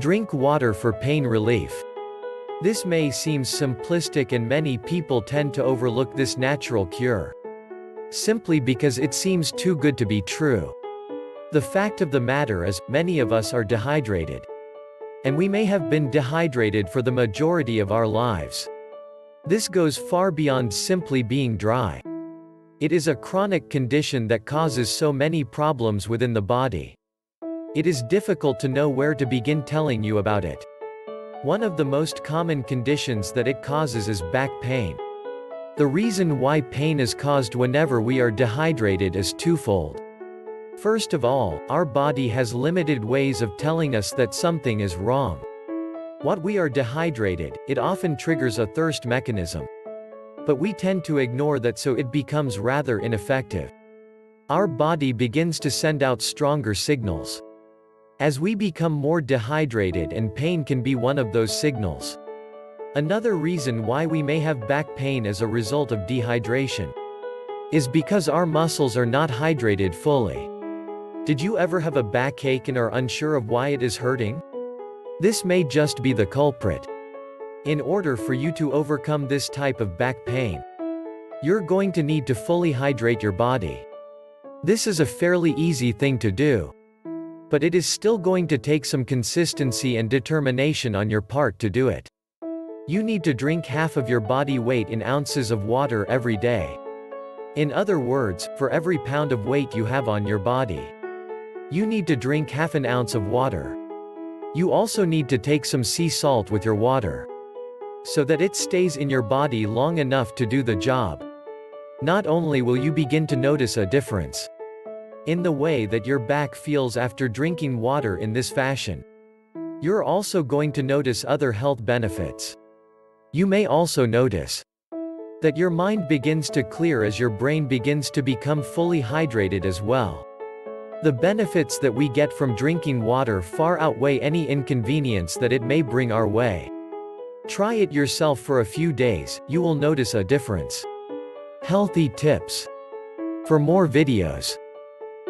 Drink water for pain relief. This may seem simplistic and many people tend to overlook this natural cure. Simply because it seems too good to be true. The fact of the matter is, many of us are dehydrated. And we may have been dehydrated for the majority of our lives. This goes far beyond simply being dry. It is a chronic condition that causes so many problems within the body. It is difficult to know where to begin telling you about it. One of the most common conditions that it causes is back pain. The reason why pain is caused whenever we are dehydrated is twofold. First of all, our body has limited ways of telling us that something is wrong. What we are dehydrated, it often triggers a thirst mechanism. But we tend to ignore that so it becomes rather ineffective. Our body begins to send out stronger signals. As we become more dehydrated and pain can be one of those signals. Another reason why we may have back pain as a result of dehydration is because our muscles are not hydrated fully. Did you ever have a backache and are unsure of why it is hurting? This may just be the culprit. In order for you to overcome this type of back pain, you're going to need to fully hydrate your body. This is a fairly easy thing to do. But it is still going to take some consistency and determination on your part to do it. You need to drink half of your body weight in ounces of water every day. In other words, for every pound of weight you have on your body, you need to drink half an ounce of water. You also need to take some sea salt with your water. So that it stays in your body long enough to do the job. Not only will you begin to notice a difference in the way that your back feels after drinking water in this fashion, you're also going to notice other health benefits. You may also notice that your mind begins to clear as your brain begins to become fully hydrated as well. The benefits that we get from drinking water far outweigh any inconvenience that it may bring our way. Try it yourself for a few days, you will notice a difference. Healthy tips. For more videos,